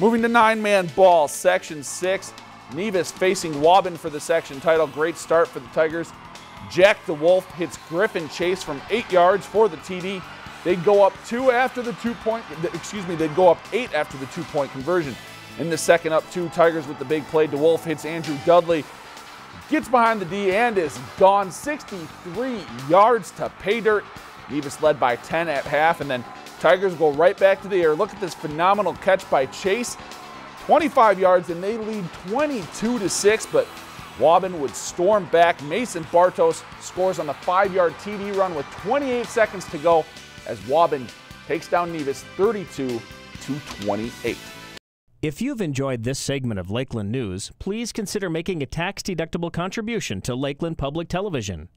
Moving to nine man ball, section six. Nevis facing Waubun for the section title. Great start for the Tigers. Jack DeWolf hits Griffin Chase from eight yards for the TD. They'd go up two after the two point, excuse me, they'd go up eight after the two point conversion. In the second, up two, Tigers with the big play. DeWolf hits Andrew Dudley, gets behind the D and is gone 63 yards to pay dirt. Nevis led by 10 at half, and then Tigers go right back to the air. Look at this phenomenal catch by Chase. 25 yards, and they lead 22 to 6, but Waubun would storm back. Mason Bartos scores on the five yard TD run with 28 seconds to go as Waubun takes down Nevis 32 to 28. If you've enjoyed this segment of Lakeland News, please consider making a tax deductible contribution to Lakeland Public Television.